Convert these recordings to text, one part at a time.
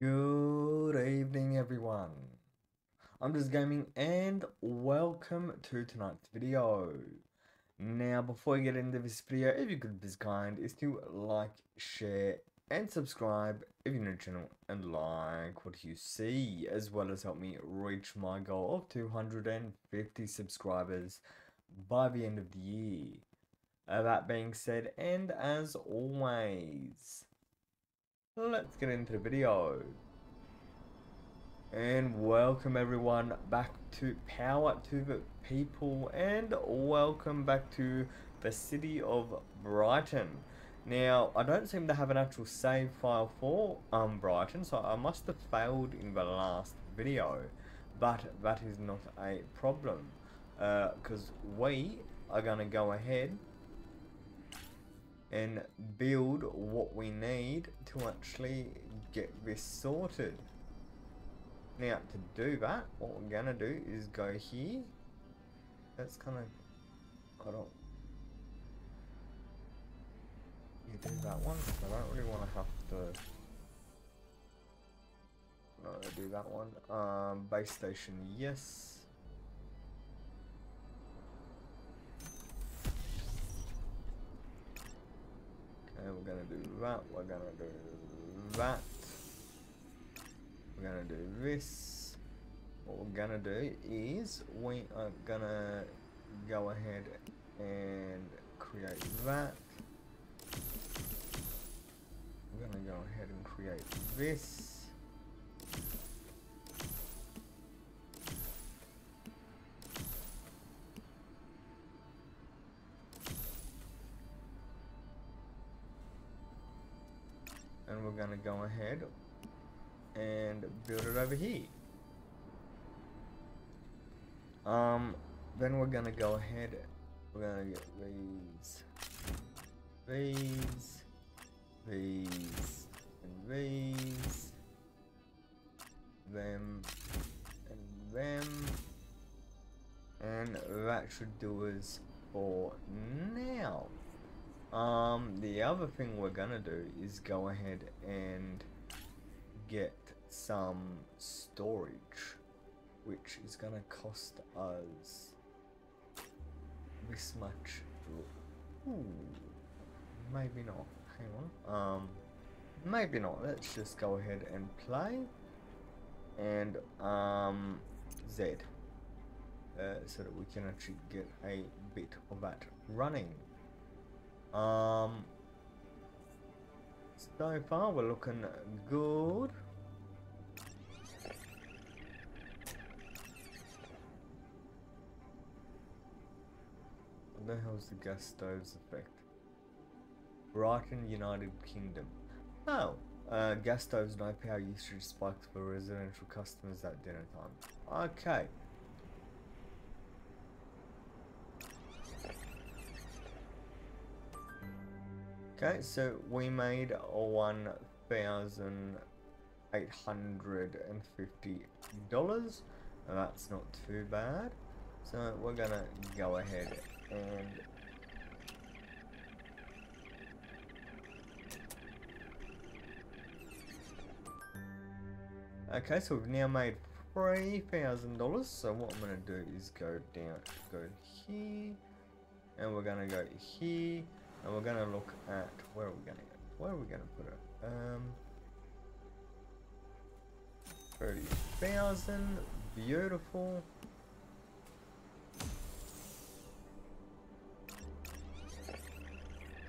Good evening, everyone. I'm Jezza Gaming, and welcome to tonight's video. Now, before we get into this video, if you could be kind, is to like, share, and subscribe if you're new to the channel, and like what you see, as well as help me reach my goal of 250 subscribers by the end of the year. Uh, that being said, and as always, let's get into the video. And welcome everyone back to Power to the People and welcome back to the city of Brighton. Now, I don't seem to have an actual save file for um, Brighton, so I must have failed in the last video. But that is not a problem, because uh, we are going to go ahead and build what we need to actually get this sorted. Now to do that, what we're gonna do is go here. That's kind of, I don't, you do that one. I don't really want to have to. No, do that one. Um, base station, yes. Okay, we're gonna do that. We're gonna do that. We're gonna do this. What we're gonna do is we are gonna go ahead and create that. We're gonna go ahead and create this. Gonna go ahead and build it over here. Um, then we're gonna go ahead, we're gonna get these, these, these, and these, them, and them, and that should do us for now. Um, the other thing we're gonna do is go ahead and get some storage which is gonna cost us this much. Ooh, maybe not. Hang on. Um maybe not. Let's just go ahead and play. And um Z uh, so that we can actually get a bit of that running um so far we're looking good What the hell's the gas stoves effect? Brighton, United Kingdom. Oh, uh, gas stoves no power usage spikes for residential customers at dinner time. Okay. Okay, so we made one thousand eight hundred and fifty dollars. That's not too bad. So we're gonna go ahead and Okay, so we've now made $3,000. So what I'm to do is go down, go here, and we're to go here, and we're to look at, where are we to go? Where are we to put it? Um, 30,000, beautiful.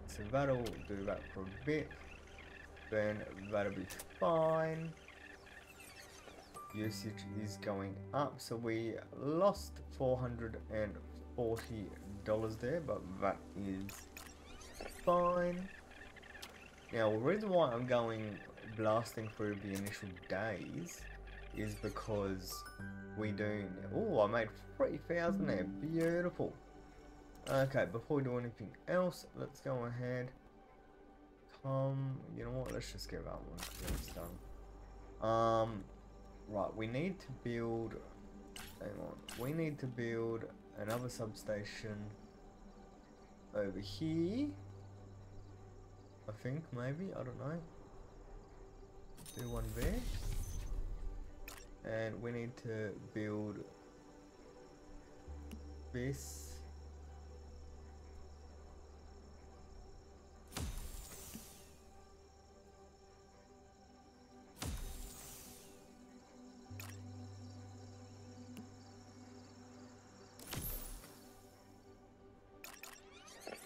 So that'll do that for a bit. Then that'll be fine. Usage is going up, so we lost $440 there, but that is fine. Now, the reason why I'm going blasting through the initial days is because we do. Oh, I made 3,000 there. Beautiful. Okay, before we do anything else, let's go ahead. Come, you know what? Let's just get that one it's done. Um, right, we need to build. Hang on, we need to build another substation over here. I think maybe I don't know. do one there. And we need to build this.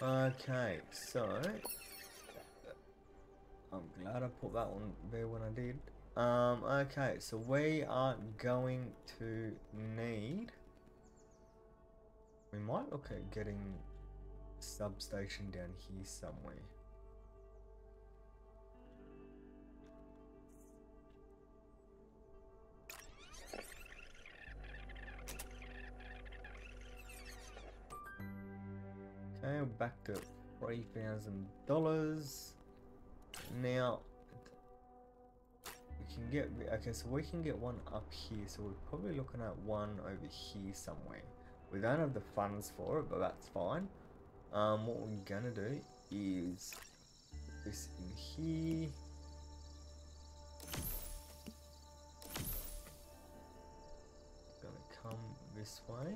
Okay, so I'm glad I put that one there when I did. Um, okay, so we are going to need. We might look at getting substation down here somewhere. Okay, back to three thousand dollars. Now we can get okay, so we can get one up here. So we're probably looking at one over here somewhere. We don't have the funds for it, but that's fine. Um, what we're gonna do is this in here. Gonna come this way.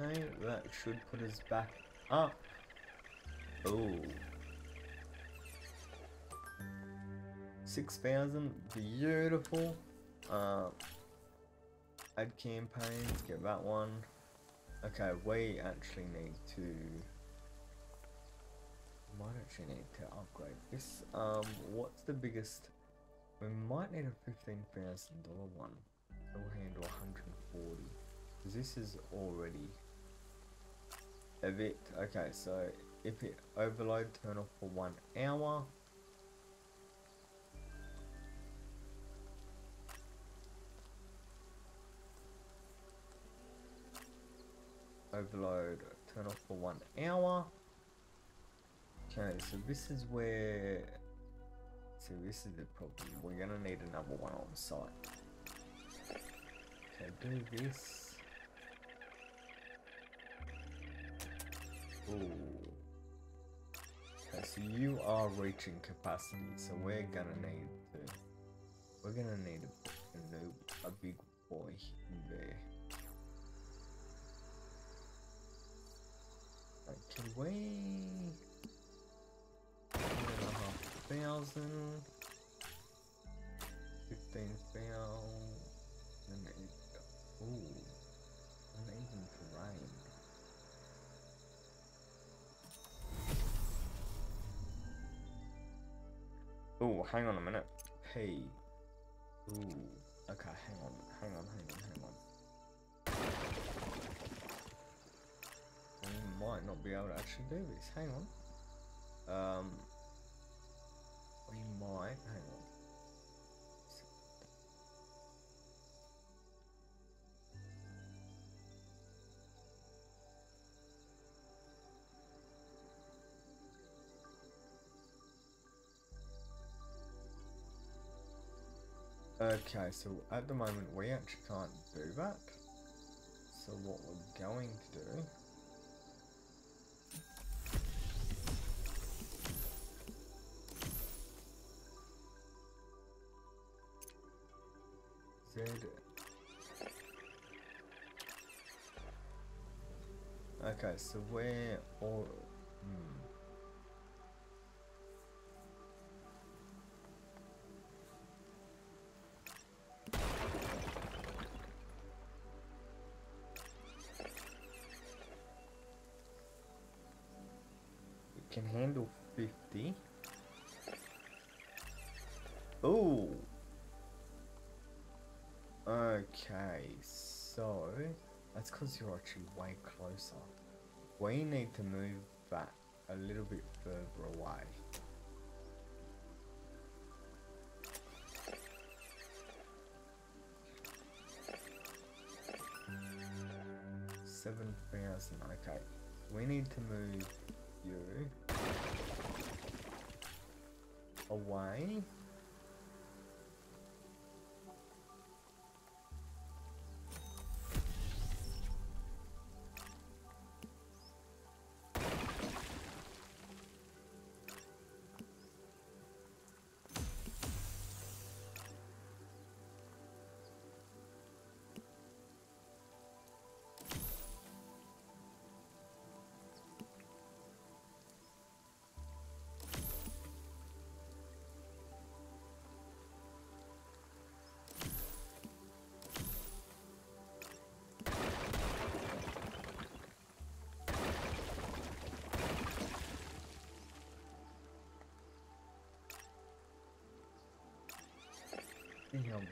Okay, that should put us back up. Oh. 6,000, beautiful. Uh, ad campaigns, get that one. Okay, we actually need to... Might actually need to upgrade this. Um, what's the biggest... We might need a $15,000 one. It'll handle 140. Because this is already a bit okay so if it overload turn off for one hour. Overload turn off for one hour. Okay so this is where so this is the problem. We're gonna need another one on site. Okay do this Ooh. So you are reaching capacity, so we're gonna need to. We're gonna need a, a a big boy in there. can we? Thousand. Fifteen thousand. Oh, hang on a minute. Hey. Ooh. Okay, hang on, hang on, hang on, hang on. We might not be able to actually do this. Hang on. Um. We might. Hang on. Okay, so at the moment we actually can't do that. So what we're going to do Okay, so we're all hmm. Handle 50. Oh. Okay, so that's because you're actually way closer. We need to move that a little bit further away. Seven thousand. Okay, we need to move you away.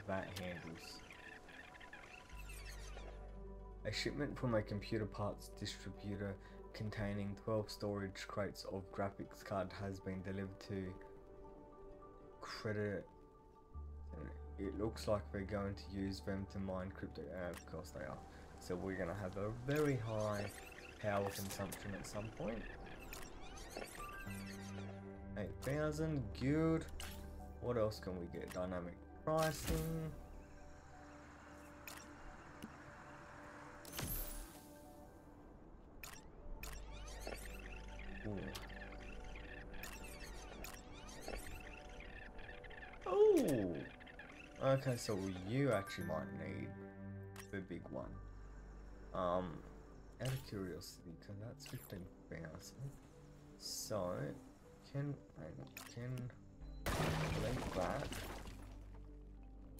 That handles. A shipment from a computer parts distributor containing 12 storage crates of graphics card has been delivered to credit it looks like we're going to use them to mine crypto. Uh, of course they are. So we're going to have a very high power consumption at some point. point 8000 good. What else can we get? Dynamic pricing Oh! Okay, so you actually might need the big one. Um, out of curiosity, because that's 15,000. So, can, can link that.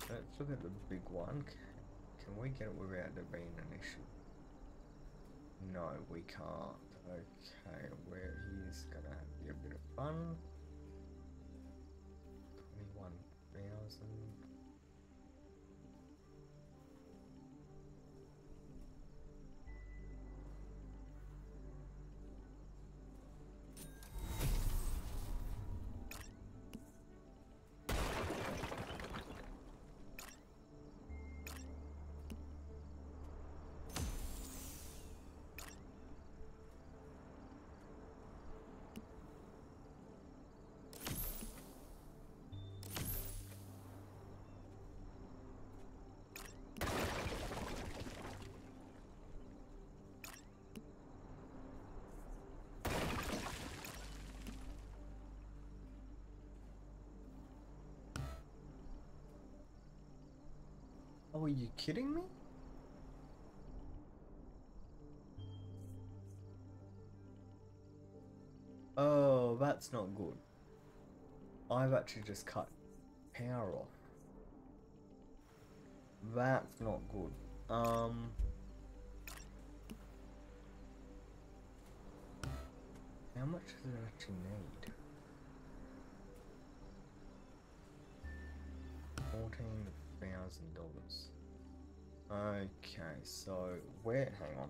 Let's look at the big one. Can we get it without there being an issue? No, we can't. Okay, where he's gonna be a bit of fun. 21,000. Oh, are you kidding me? Oh, that's not good. I've actually just cut power off. That's not good. Um... How much does it actually need? Fourteen thousand dollars. Okay, so where? Hang on.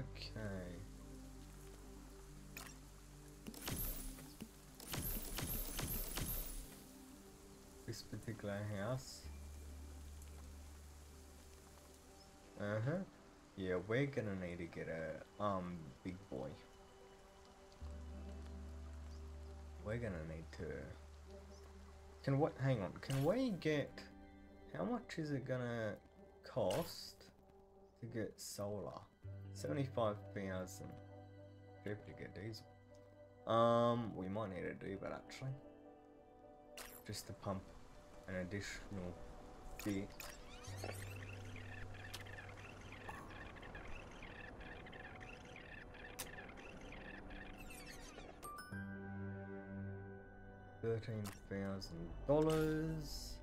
Okay. This particular house. Uh-huh. Yeah, we're gonna need to get a, um, big boy. We're gonna need to... Can what, hang on, can we get, how much is it gonna cost to get solar? 75,000. Cheap to get diesel. Um, we might need to do that actually. Just to pump an additional bit. Thirteen thousand dollars.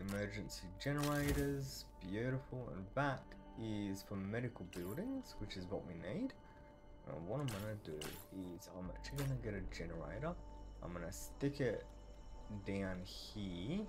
Emergency generators, beautiful, and that is for medical buildings, which is what we need. Uh, what I'm gonna do is I'm actually gonna get a generator. I'm gonna stick it down here.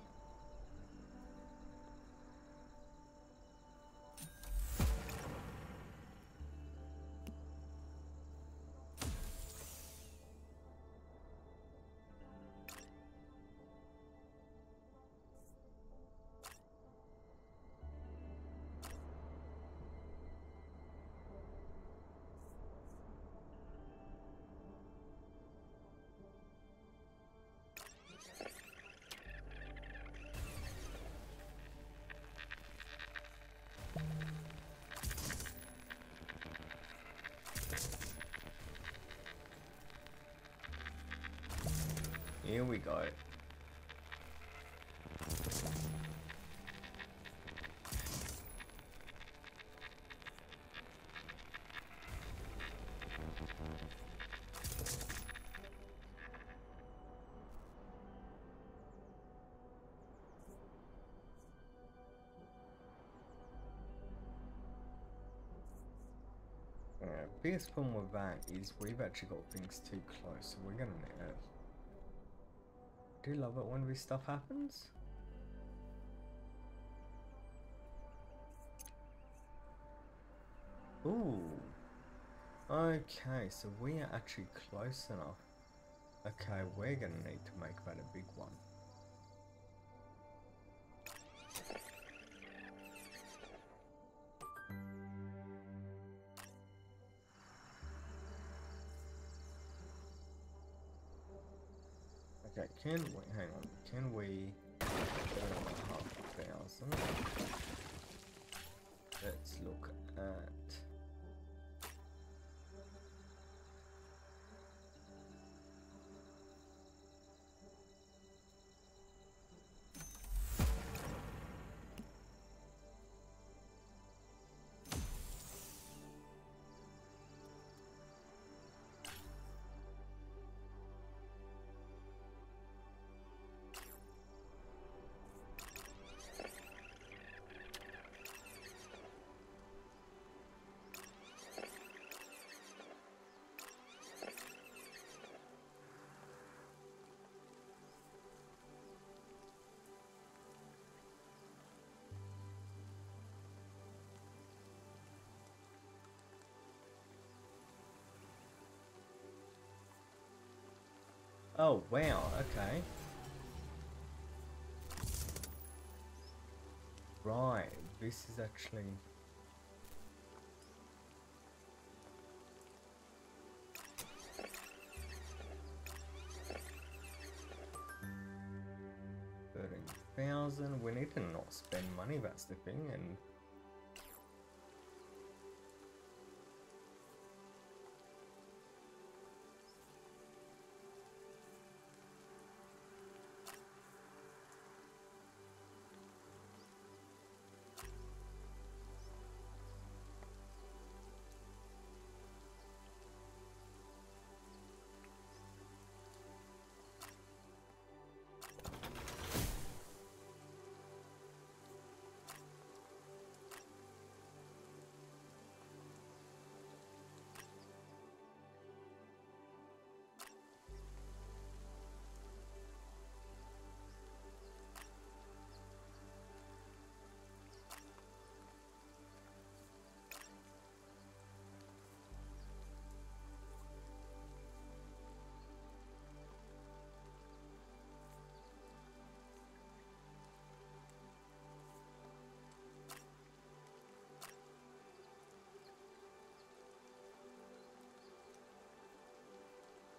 Here we go. Biggest problem with that is we've actually got things too close, so we're gonna nerf. Do love it when this stuff happens? Ooh. Okay, so we are actually close enough. Okay, we're gonna need to make that a big one. Okay, can we, hang on, can we, half thousand? Let's look at, oh wow, okay. Right, this is actually... Thirteen thousand. We need to not spend money. That's the thing, and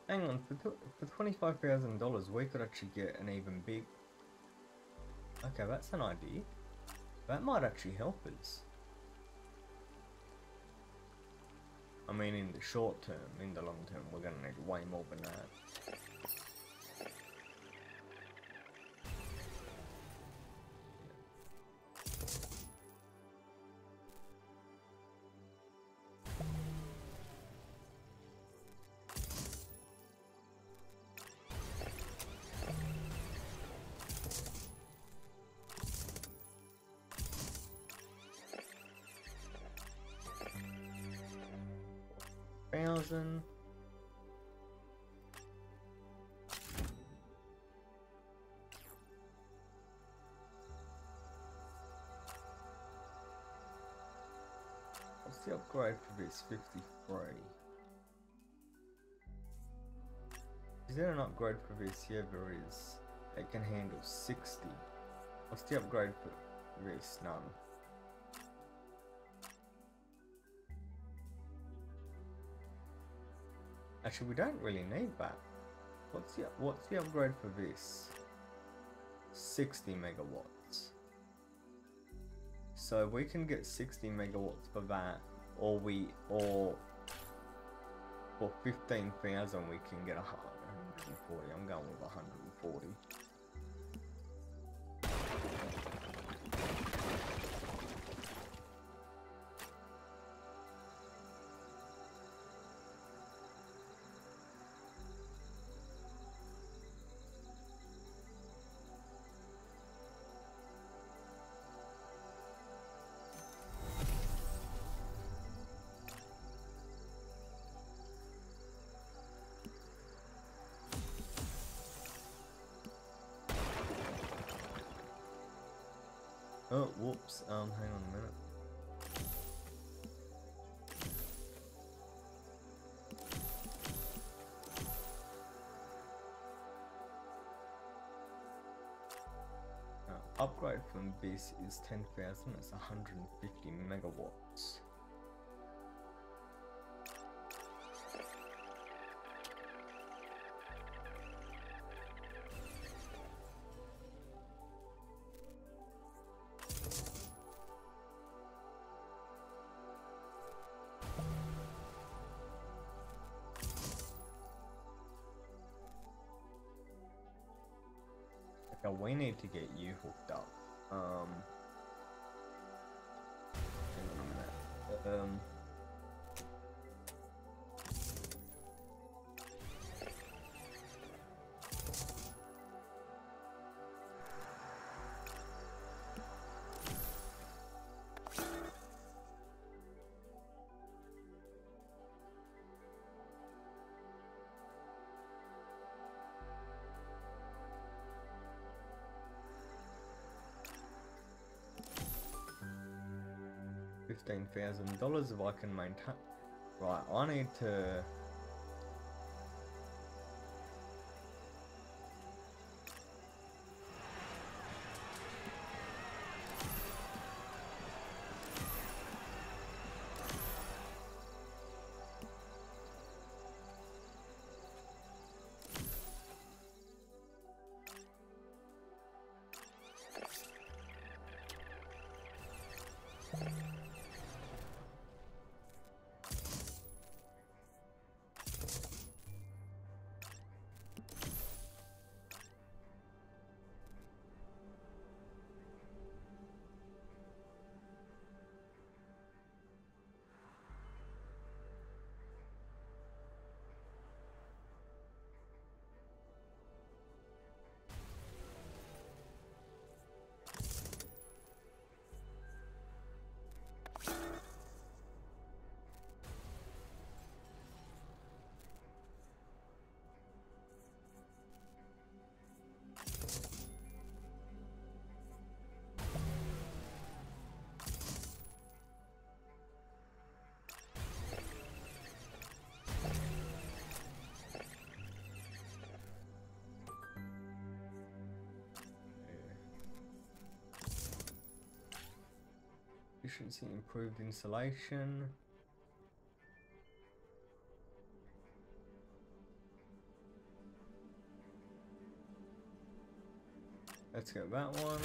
Hang on, for, for $25,000 we could actually get an even big... Okay, that's an idea. That might actually help us. I mean in the short term, in the long term we're gonna need way more than that. Thousand. What's the upgrade for this? 53. Is there an upgrade for this? Yeah, there is. It can handle 60. What's the upgrade for this? None. Actually, we don't really need that. What's the what's the upgrade for this? 60 megawatts. So we can get 60 megawatts for that, or we or for 15,000 we can get a 140. I'm going with 140. Oh, whoops. Um, hang on a minute. Upgrade from this is 10,000, it's 150 megawatts. $15,000 if I can maintain. Right, I need to Efficiency, improved insulation. Let's get that one.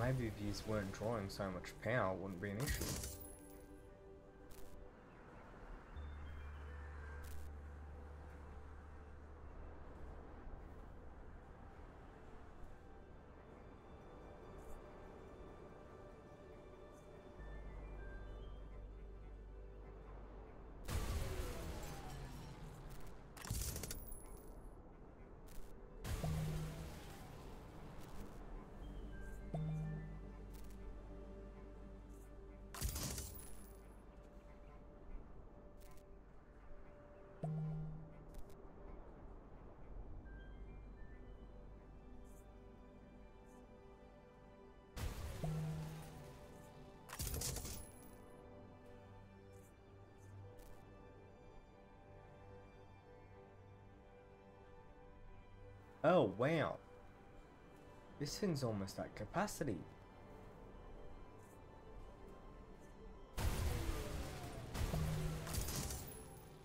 Maybe if these weren't drawing so much power, wouldn't be an issue. Oh, wow. This thing's almost at capacity.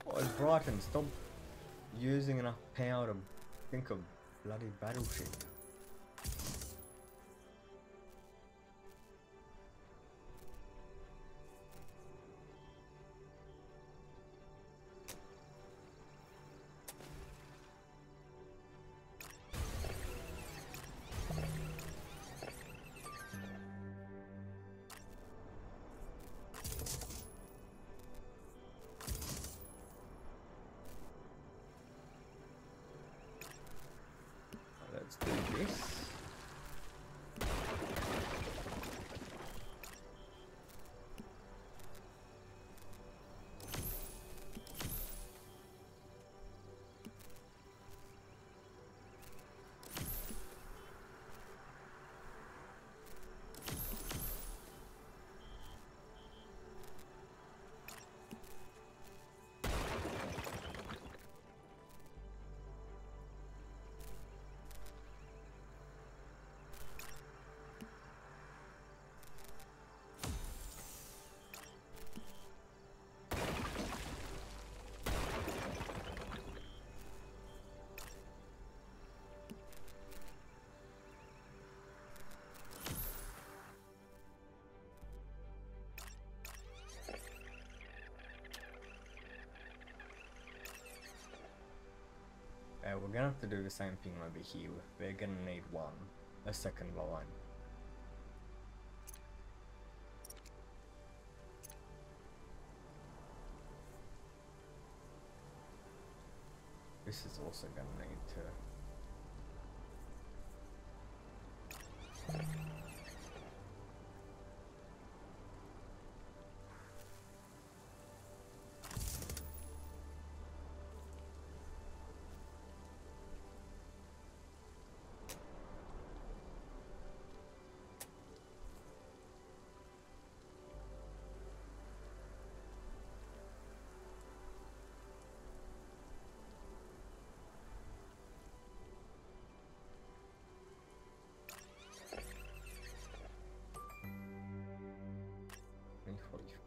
Oh, Brighton, stop using enough power to think of bloody battleship. This. Uh, we're gonna have to do the same thing over here. We're gonna need one, a second line. This is also gonna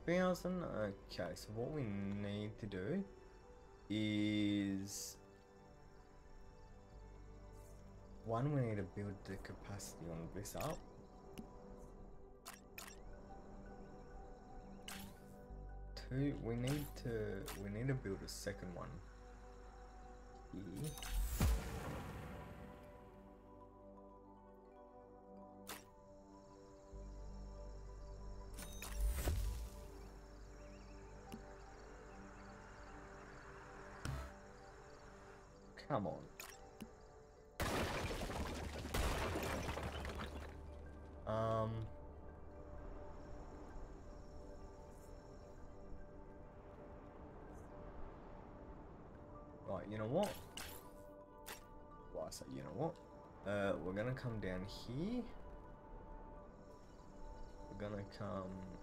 Okay, so what we need to do is one. We need to build the capacity on this up. Two. We need to. We need to build a second one. Here. Down here. We're gonna come.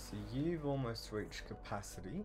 So you've almost reached capacity.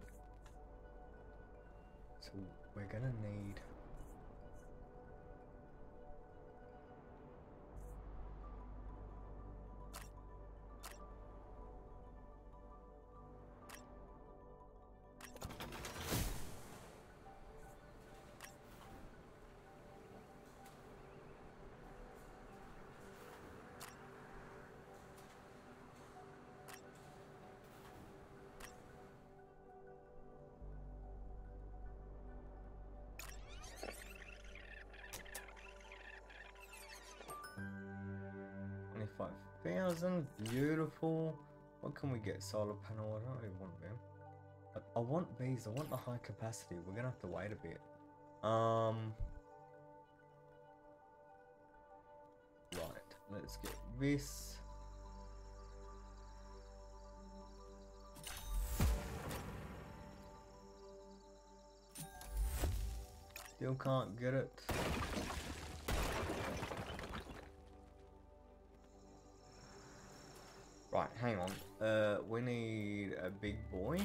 23,000. Beautiful. What can we get? Solar panel. I don't really want them. I, I want these. I want the high capacity. We're gonna have to wait a bit. Um. Right. Let's get this. Still can't get it. Hang on. Uh, we need a big boy.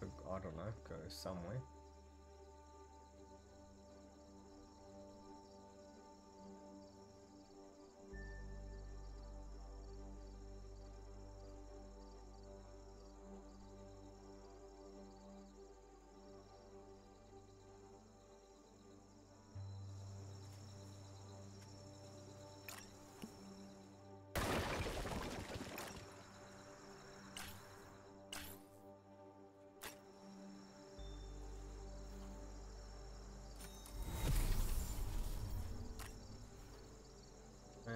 To, I don't know, go somewhere.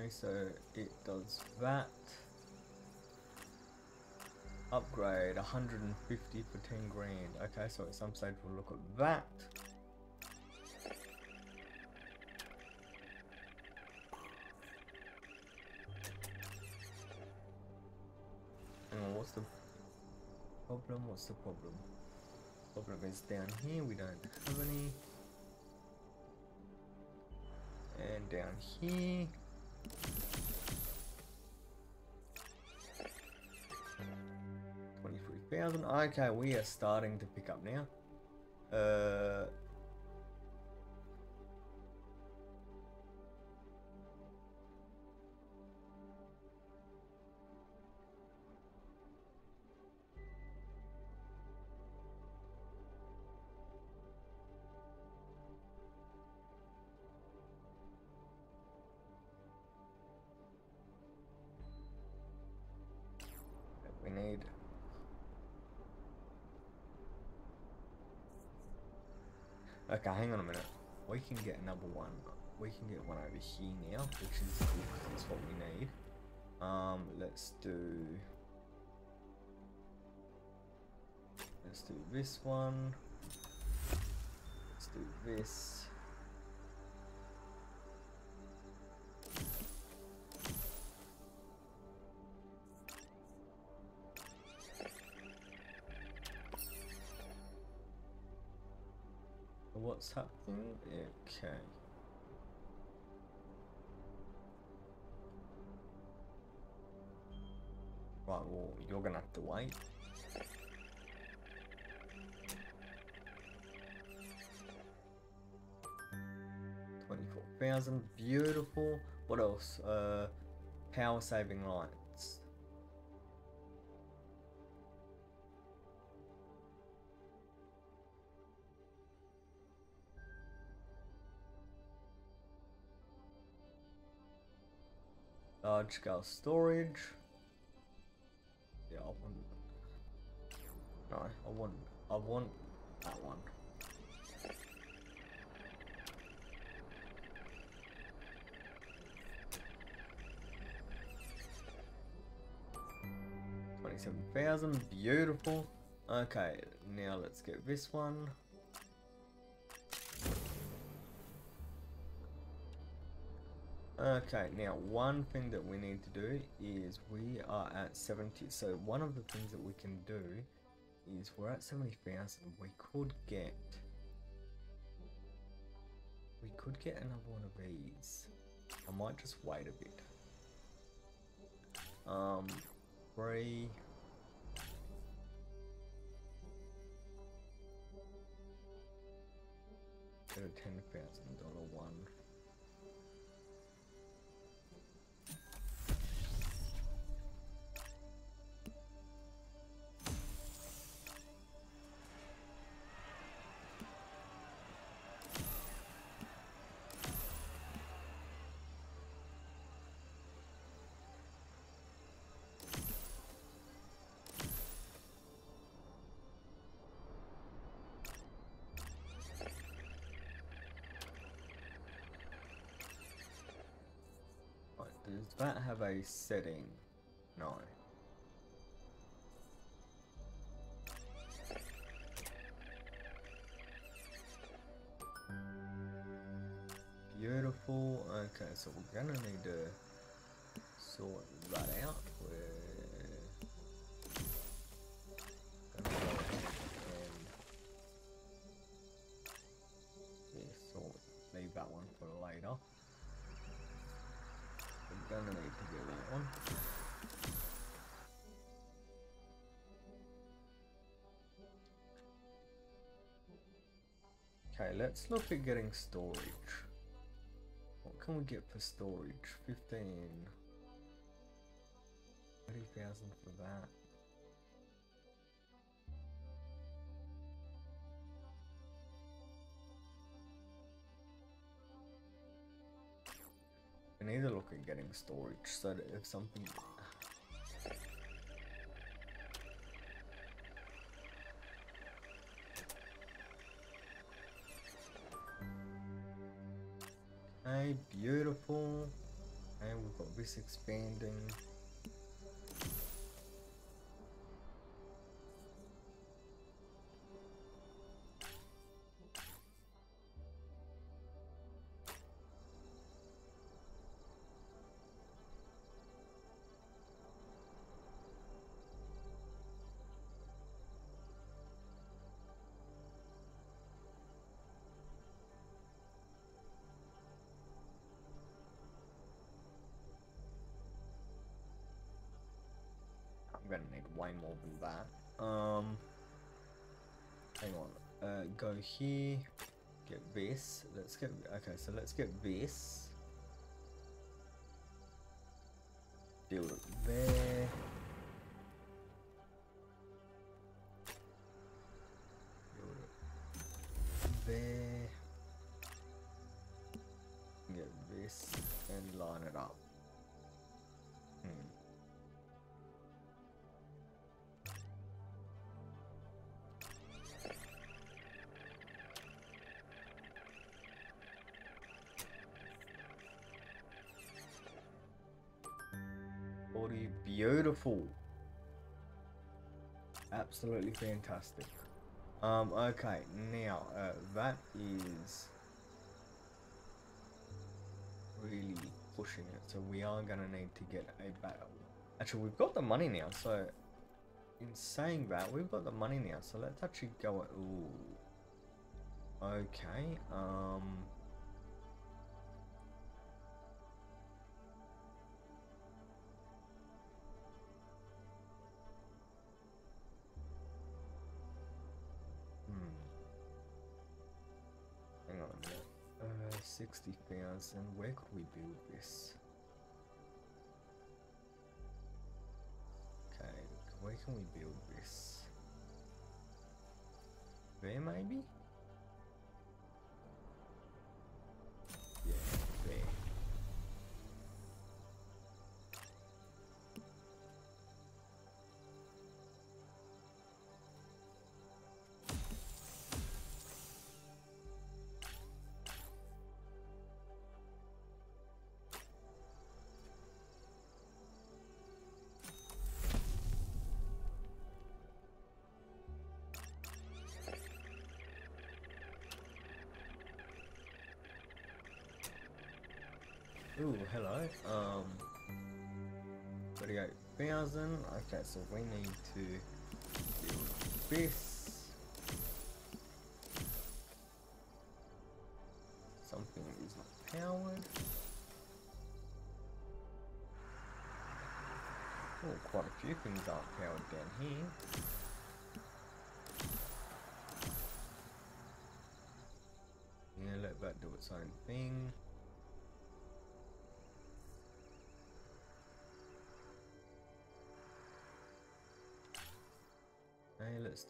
Okay, so it does that. Upgrade 150 for 10 grand. Okay, so at some stage we'll look at that. What's the problem? What's the problem? Problem is down here, we don't have any. And down here. Thousand. Okay, we are starting to pick up now. Uh. Okay, hang on a minute. We can get another one. We can get one over here now, which is cool it's what we need. Um, let's do. Let's do this one. Let's do this. What's happening? Okay. Right, well, you're gonna have to wait. Twenty-four thousand, beautiful. What else? Uh, power saving lights. Large scale storage. Yeah, I want. No, I want. I want that one. Twenty-seven thousand, beautiful. Okay, now let's get this one. Okay, now one thing that we need to do is we are at 70. So one of the things that we can do is we're at 70,000. We could get. We could get another one of these. I might just wait a bit. Um, three. Get a ten thousand dollar one. That have a setting? No. Beautiful. Okay, so we're gonna need to sort Need to that one. Okay, let's look at getting storage. What can we get for storage? 15. 30,000 for that. We need to look at getting storage so that if something Okay, beautiful. And we've got this expanding. That. Um, hang on. Uh, go here. Get this. Let's get. Okay, so let's get this. Build it there. Build it there. Get this and line it up. Beautiful. Absolutely fantastic. Um, okay, now, uh, that is really pushing it, so we are gonna need to get a battle. Actually, we've got the money now, so in saying that, we've got the money now, so let's actually go, ooh. Okay, um... Uh, 60,000. Where could we build this? Okay, where can we build this? There maybe? Ooh, hello. Um, 38,000. Okay, so we need to build this. Something is not powered. Oh, quite a few things aren't powered down here. Yeah, let that do its own thing.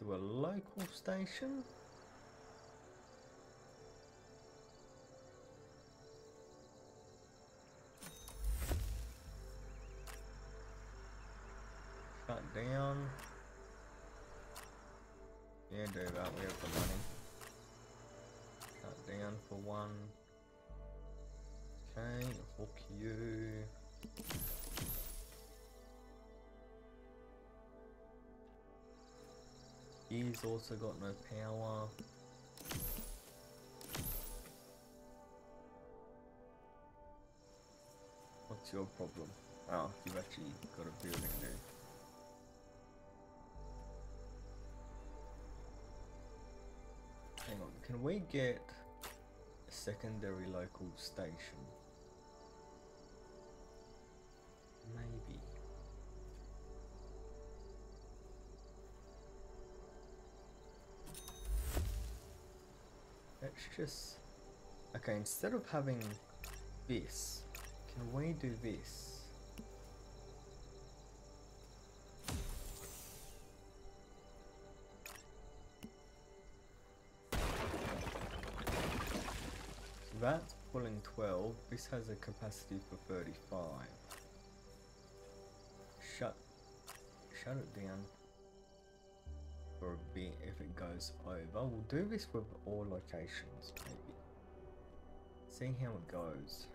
Okay, a local station. Also got no power. What's your problem? Oh, you've actually got a building there. Hang on, can we get a secondary local station? Maybe. Just... Okay, instead of having this, can we do this? So that's pulling 12. This has a capacity for 35. Shut, shut it down for a bit if it goes over. We'll do this with all locations, maybe. See how it goes.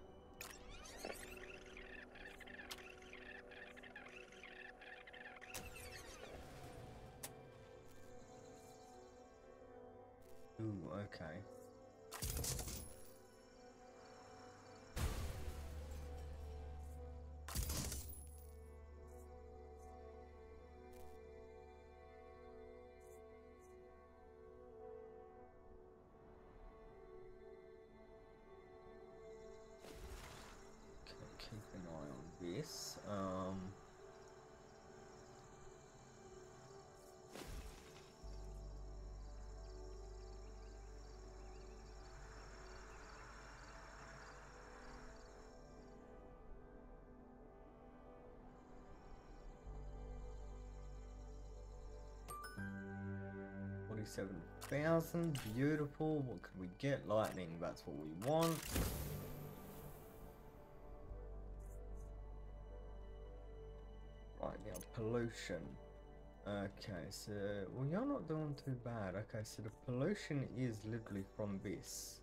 Ooh, okay. Seven thousand, Beautiful. What can we get? Lightning. That's what we want. Right now, pollution. Okay, so, well, you're not doing too bad. Okay, so the pollution is literally from this.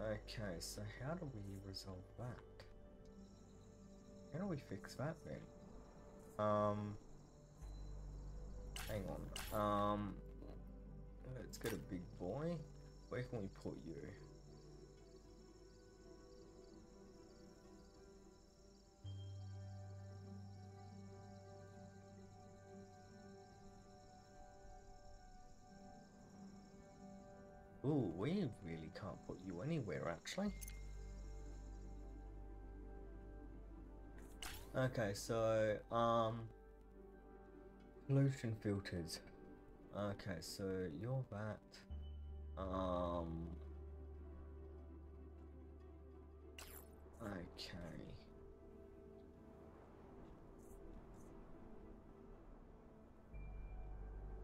Okay, so how do we resolve that? How do we fix that then? Um, hang on. Um, let's get a big boy. Where can we put you? Ooh, we really can't put you anywhere actually. Okay, so um pollution filters. Okay, so you're that. Um Okay.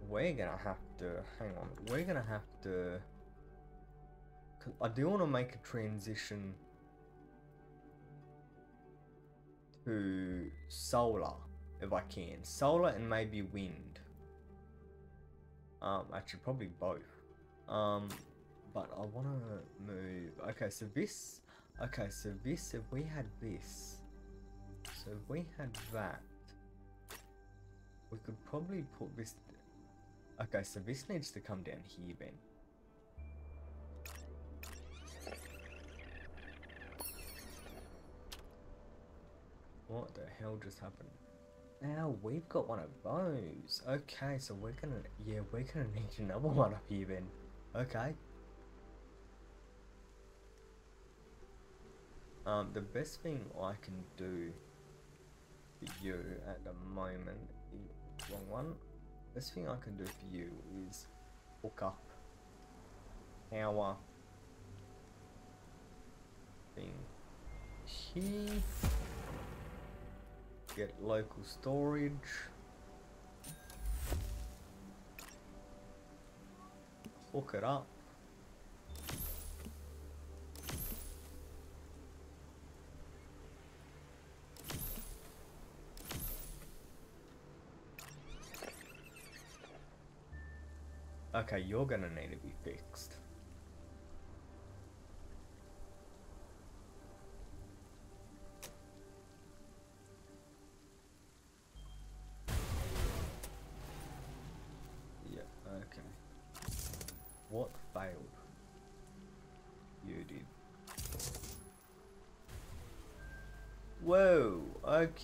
We're gonna have to hang on. We're gonna have to I do want to make a transition to solar if I can. Solar and maybe wind. Um, actually, probably both. Um, but I want to move. Okay, so this. Okay, so this. If we had this, so if we had that, we could probably put this. Okay, so this needs to come down here then. What the hell just happened? Now we've got one of those. Okay, so we're gonna, yeah, we're gonna need another one up here then. Okay. Um, the best thing I can do for you at the moment, wrong one. Best thing I can do for you is hook up our thing here get local storage. Hook it up. Okay, you're gonna need to be fixed.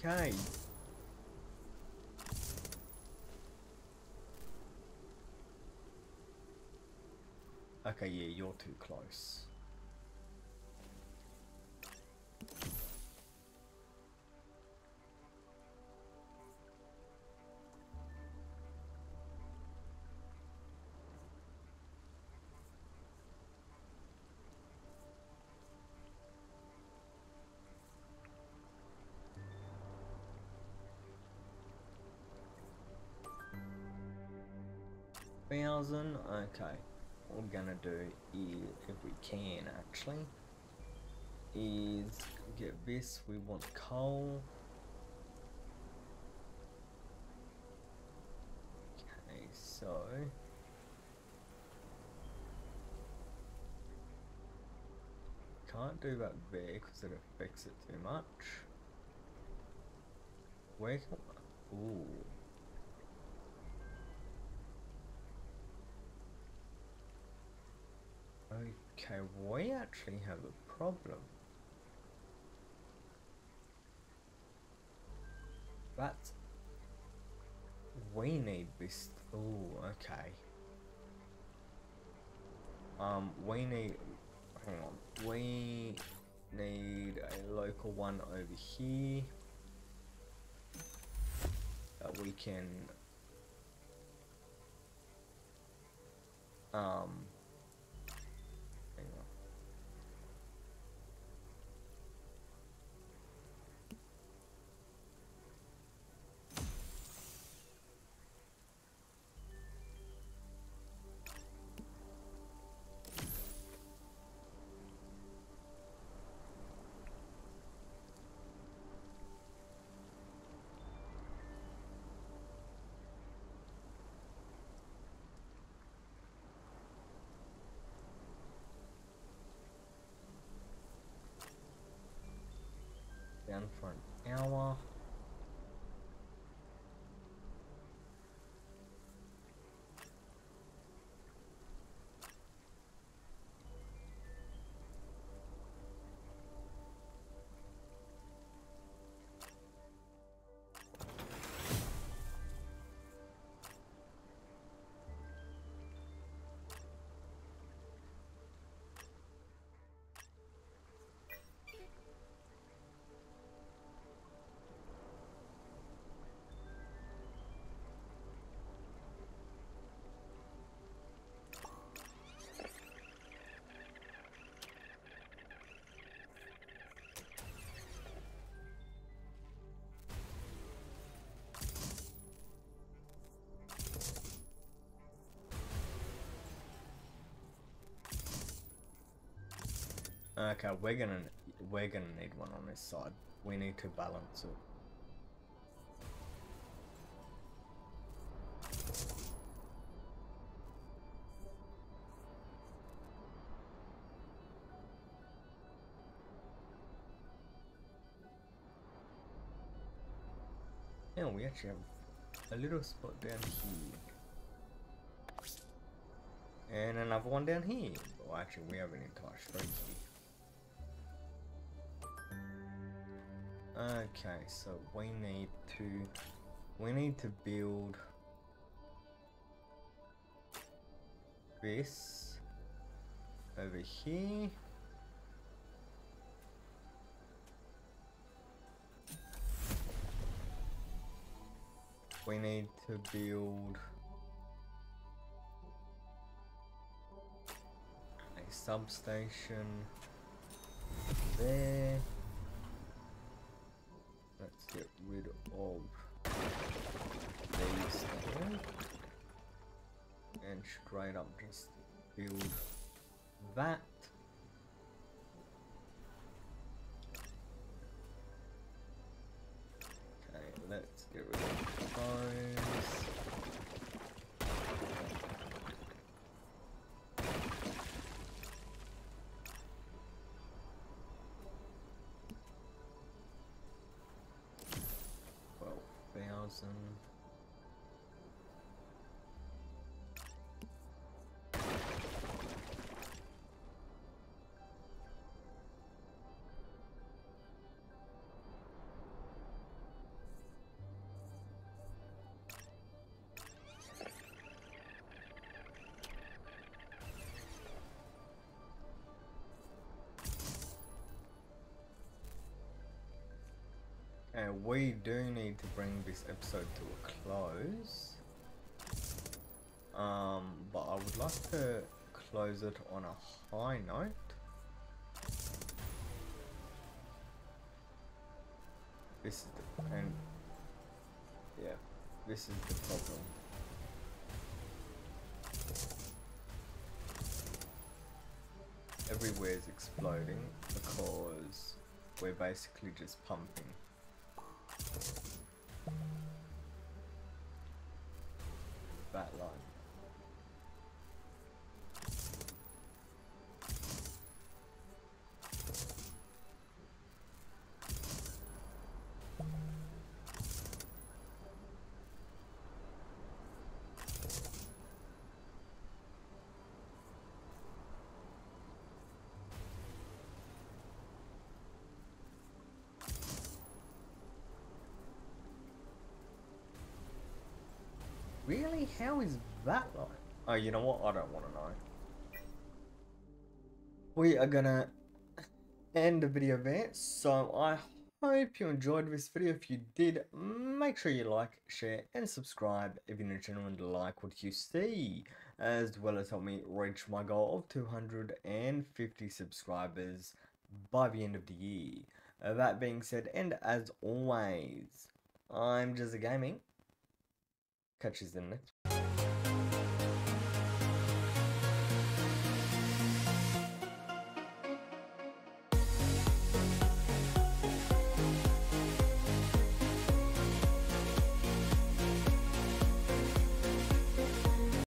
Okay. Okay, yeah, you're too close. Thousand, okay what we're gonna do is, if we can actually, is get this, we want coal. Okay, so... Can't do that there because it affects it too much. Where can... Ooh. Okay, we actually have a problem. But we need this. Oh, okay. Um, we need. Hang on. We need a local one over here that we can. Um. For an Okay, we're gonna we're gonna need one on this side. We need to balance it. Yeah, we actually have a little spot down here. And another one down here. Well, actually, we have an entire street here. Okay, so we need to we need to build this over here. We need to build a substation there and straight up just build that And we do need to bring this episode to a close. Um, but I would like to close it on a high note. This is the and yeah, this is the problem. Everywhere is exploding because we're basically just pumping. That line. How is that like? Oh, you know what? I don't want to know. We are gonna end the video there. So I hope you enjoyed this video. If you did, make sure you like, share, and subscribe if you're genuine to like what you see, as well as help me reach my goal of 250 subscribers by the end of the year. Uh, that being said, and as always, I'm Jezza Gaming. Catch you in the next